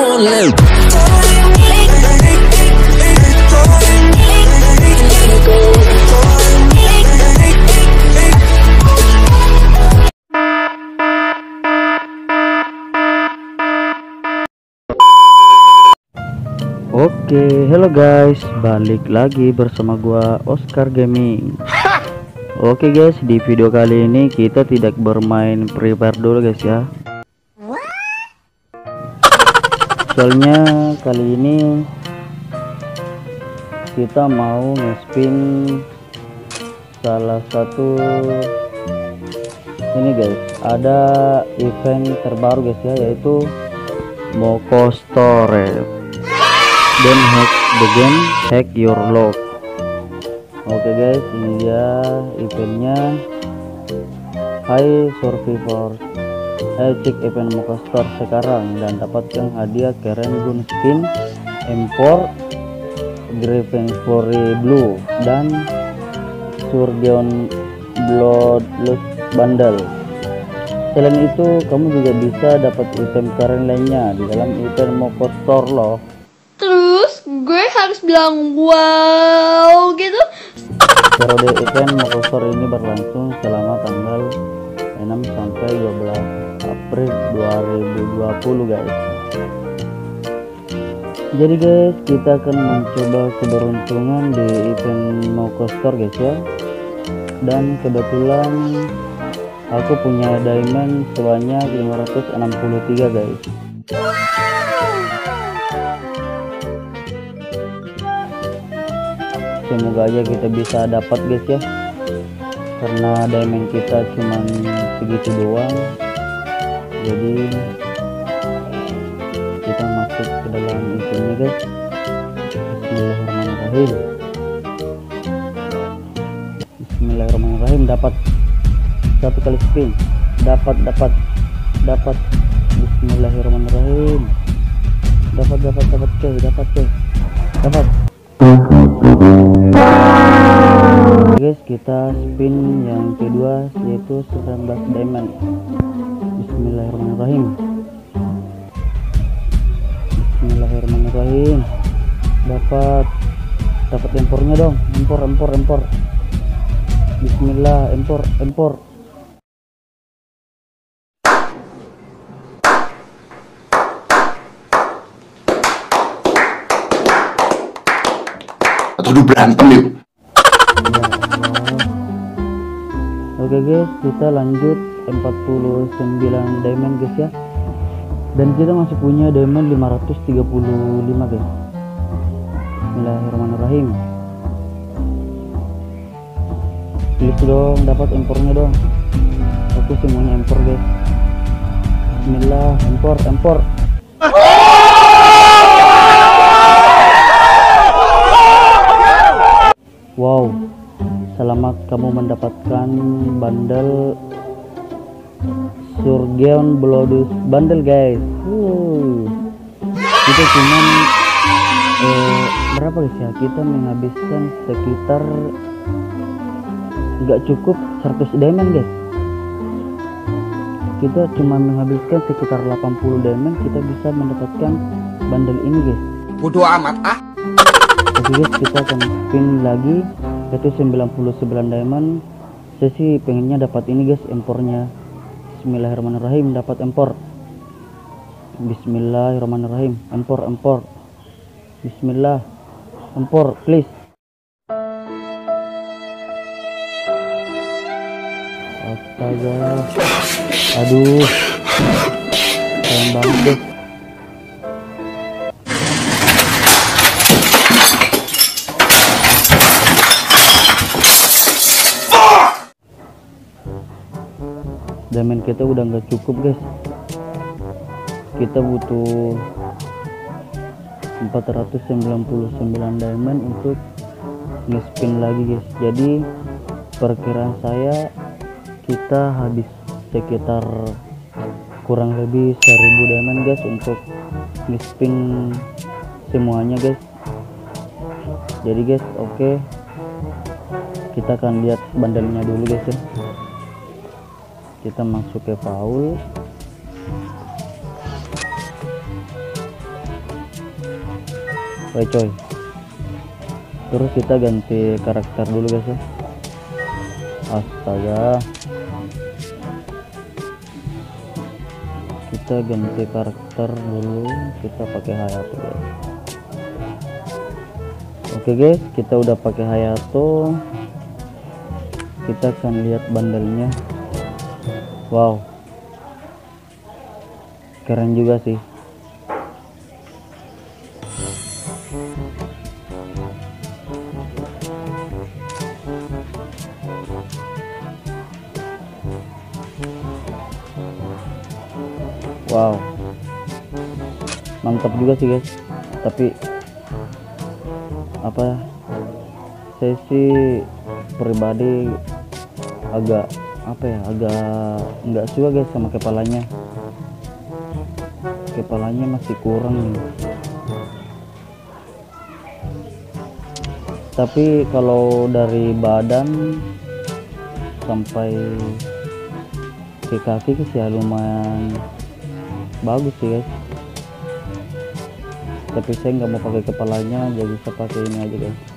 Oke, hello guys, balik lagi bersama gua Oscar Gaming. Oke guys, di video kali ini kita tidak bermain Free Fire dulu guys ya. Soalnya kali ini kita mau ngespin salah satu ini guys, ada event terbaru guys ya yaitu Moko Store. Dan hack the game hack your log oke guys ini dia eventnya. Hai Survivor ayo cek event Mocha Store sekarang dan dapatkan hadiah keren gun skin M4 Griffin Fury Blue dan Surgeon Bloodless Bundle selain itu kamu juga bisa dapat item keren lainnya di dalam event Mocha Store loh Terus gue harus bilang wow gitu. Periode event Mokosor ini berlangsung selama tanggal 6 sampai 12 April 2020 guys. Jadi guys, kita akan mencoba keberuntungan di event Mokosor guys ya. Dan kebetulan aku punya diamond sebanyak 563 guys. semoga aja kita bisa dapat guys ya karena diamond kita cuman segitu doang jadi kita masuk ke dalam eventnya guys Bismillahirrahmanirrahim. Bismillahirrahmanirrahim. Dapat satu kali spin dapat dapat dapat. Bismillahirrahmanirrahim. Dapat dapat dapat coy dapat coy dapat. Guys kita spin yang kedua yaitu 19 diamond bismillahirrahmanirrahim. Bismillahirrahmanirrahim. Dapat dapat empornya dong. Empor empor empor bismillah empor empor atau lu berantem yuk. Oke guys, kita lanjut 49 diamond guys ya. Dan kita masih punya diamond 535 guys. Bismillahirrahmanirrahim. Please dong, dapat impornya dong. Aku semuanya impor guys. Bismillah, impor, impor. Wow, selamat kamu mendapatkan bundle Surgeon Bloodus bundle guys. Kita cuman eh, berapa guys ya? Kita menghabiskan sekitar nggak cukup 100 diamond guys. Kita cuma menghabiskan sekitar 80 diamond kita bisa mendapatkan bundle ini guys. bodoh amat ah Oke guys, kita akan spin lagi yaitu 99 diamond. Saya sih pengennya dapat ini guys, impornya. Bismillahirrahmanirrahim, dapat impor. Bismillahirrahmanirrahim, impor, impor. Bismillah, impor, please. Astaga, aduh, sayang banget guys. Diamond kita udah nggak cukup guys. Kita butuh 499 diamond untuk nge-spin lagi guys. Jadi perkiraan saya kita habis sekitar kurang lebih 1000 diamond guys untuk nge-spin semuanya guys. Jadi guys oke. Kita akan lihat bandelnya dulu guys ya kita masuk ke Paul. Woi coy. Terus kita ganti karakter dulu guys ya. Astaga. Kita ganti karakter dulu. Kita pakai Hayato guys. Oke guys kita udah pakai Hayato. Kita akan lihat bandelnya wow. Keren juga sih. Wow. Mantap juga sih guys. Tapi apa saya sih pribadi agak apa ya agak nggak suka guys sama kepalanya. Kepalanya masih kurang. Tapi kalau dari badan sampai ke kaki sih ya lumayan bagus sih guys. Tapi saya nggak mau pakai kepalanya jadi saya pakai ini aja guys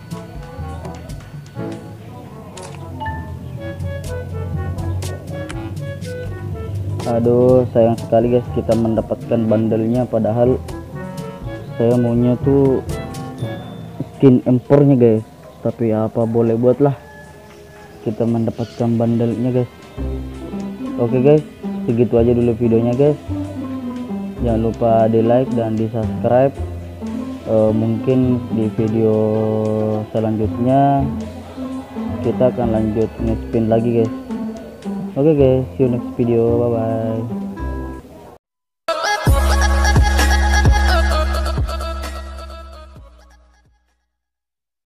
aduh sayang sekali guys kita mendapatkan bandelnya padahal saya maunya tuh skin impornya guys. Tapi apa boleh buat lah kita mendapatkan bandelnya guys. Oke guys segitu aja dulu videonya guys. Jangan lupa di like dan di subscribe. Eh, mungkin di video selanjutnya kita akan lanjut nge-spin lagi guys oke guys. See you next video. Bye bye